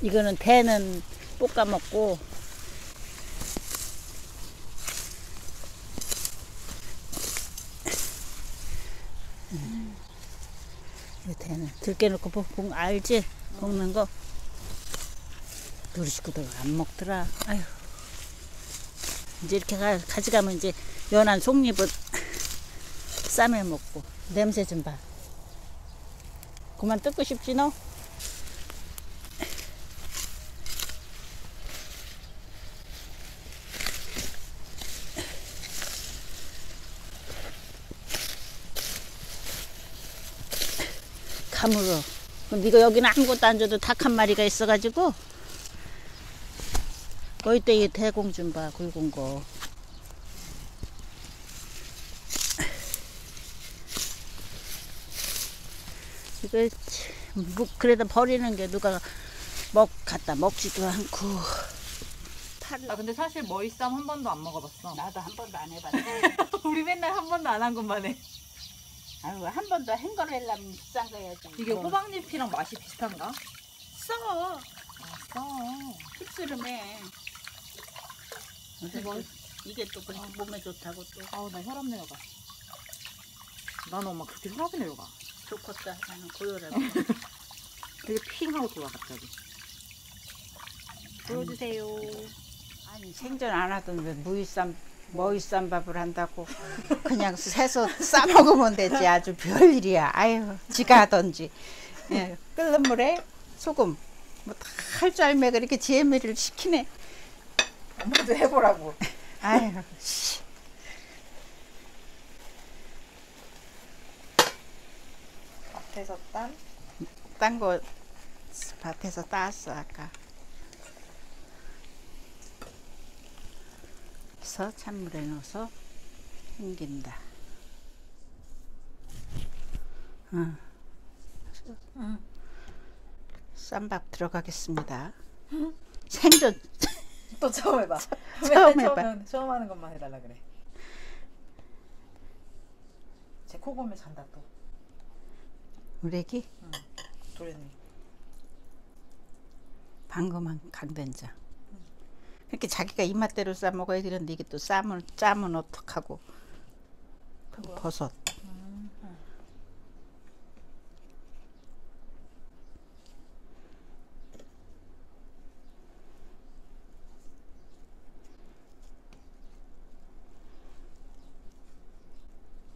이거는 대는 볶아 먹고 이 대는 들깨 넣고 볶은 거 알지? 볶는 거 우리 식구들 안 먹더라. 아휴 이제 이렇게 가, 가져가면 이제 연한 속잎은 쌈에 먹고 냄새 좀 봐. 그만 뜯고 싶지 너? 감으로. 그럼 이거 여기는 아무것도 안 줘도 닭 한 마리가 있어가지고 거기 때이 대공 좀 봐, 굵은 거. 이거 참, 뭐 그래도 버리는 게 누가 먹 갖다 먹지도 않고 아 근데 사실 머이쌈 한 번도 안 먹어봤어. 나도 한 번도 안 해봤어. 우리 맨날 한 번도 안 한 것만 해. 아유 한 번도 행거를 하려면 비싼 거 해야지. 이게 뭐. 호박잎이랑 맛이 비슷한가? 써 아, 씁쓸해. 이거 이게 또 그렇게 몸에 좋다고 또 아우 나 혈압 내려가. 나는 엄마 그렇게 혈압이 내려가. 좋겠다 나는 고혈압. 되게 핑 하고 돌아 갑자기. 보여주세요. 아니 생전 안 하던 왜 무이쌈 머이쌈밥을 한다고. 그냥 새서 싸 먹으면 되지. 아주 별일이야. 아유 지가 하던지. 예, 끓는 물에 소금. 뭐 다 할 줄 알면 그렇게 지혜미를 시키네. 엄마도 해보라고. 아유 씨. 밭에서 딴? 딴 거 밭에서 따왔어 아까 그래서 찬물에 넣어서 헹긴다 응. 응. 쌈밥 들어가겠습니다 생전 또 처음 해봐. 처음 해봐. 처음, 처음 하는 것만 해달라 그래. 제코 골면 잔다 또. 우리 애기 도련님. 방금한 강된장 이렇게 자기가 입맛대로 싸 먹어야 되는데 이게 또 쌈을 짜면 어떡하고. 그리고 버섯.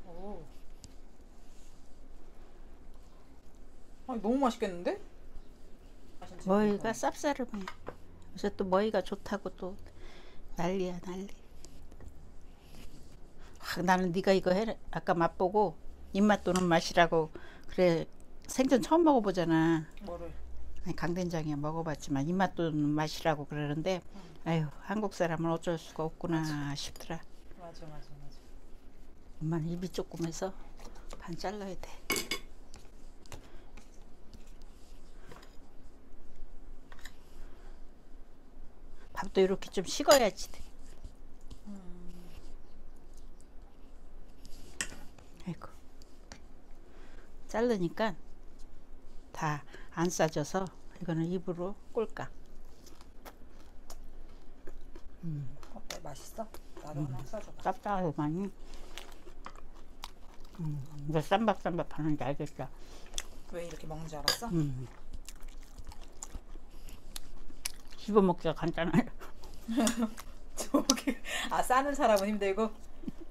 오. 아 너무 맛있겠는데? 머위가 쌉싸름해 요새 또 머위가 좋다고 또 난리야 난리. 아, 나는 네가 이거 해 아까 맛보고 입맛 도는 맛이라고 그래. 생전 처음 먹어보잖아. 뭐를? 아니, 강된장이야. 먹어봤지만 입맛 도는 맛이라고 그러는데 아유 한국 사람은 어쩔 수가 없구나 싶더라. 맞아 맞아 맞아. 엄마는 입이 조그매서 반 잘라야 돼 밥도 이렇게 좀 식어야지 돼. 아이고 자르니까 다 안 싸져서 이거는 입으로 꼴까 어때 맛있어? 나도 하나 싸줘봐. 짭짤하고 많이 음, 이거 쌈밥 쌈밥 하는지 알겠다 왜 이렇게 먹는 줄 알았어? 음. 씹어 먹기가 간단해 저기 아 싸는 사람은 힘들고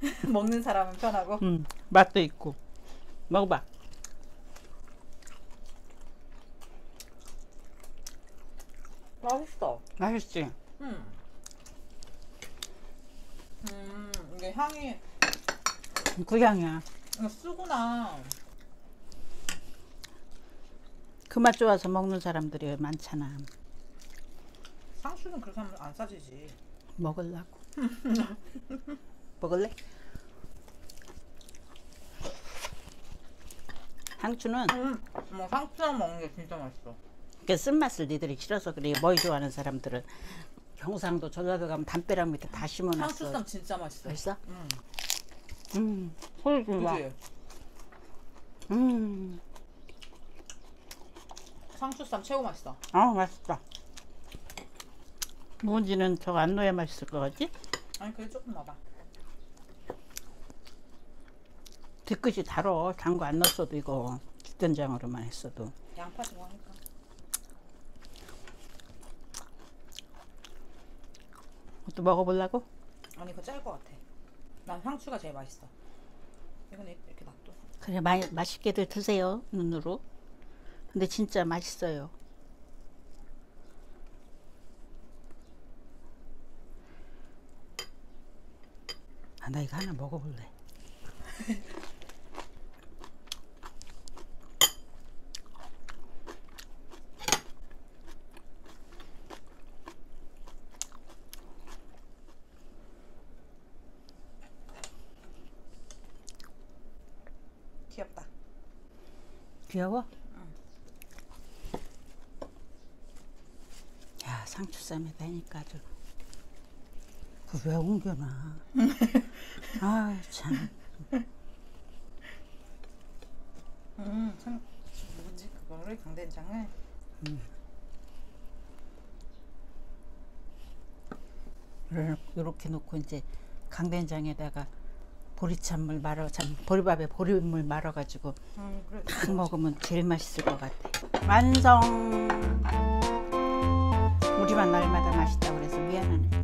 먹는 사람은 편하고. 음, 맛도 있고 먹어봐 맛있어. 맛있지? 음. 음 이게 향이 그 향이야 이거 쓰구나. 그 맛 좋아서 먹는 사람들이 많잖아 상추는 그렇게 하면 안 싸지지. 먹으려고 먹을래? 상추는 음, 뭐 상추랑 먹는 게 진짜 맛있어. 그 쓴맛을 니들이 싫어서 그래 머위 좋아하는 사람들은 경상도 전라도 가면 담벼락 밑에 다 심어놨어 상추쌈 진짜 맛있어. 맛있어? 음, 음 소리 좀 봐. 그지? 음, 상추쌈 최고 맛있어. 아 맛있다 묵은지는 저거 안 넣어야 맛있을 것 같지? 아니 그래 조금 넣어봐. 뒤끝이 달어. 장구 안 넣었어도 이거 집된장으로만 했어도. 양파 좋아하니까. 또 먹어보려고? 아니 그거 짤 것 같아. 난 상추가 제일 맛있어. 이건 이렇게 놔둬. 그래 마, 맛있게들 드세요 눈으로. 근데 진짜 맛있어요. 아, 나 이거 하나 먹어볼래. 귀엽다. 귀여워? 야 상추 쌈에다 하니까 아주 그 왜 옮겨놔? 아 참. 음, 참. 뭐지 그거를 강된장을. 이렇게 놓고 이제 강된장에다가 보리찬물 말아 참 보리밥에 보리물 말아 가지고 음 그래. 딱 먹으면 제일 맛있을 것 같아. 완성! 우리만 날마다 맛있다 그래서 미안하네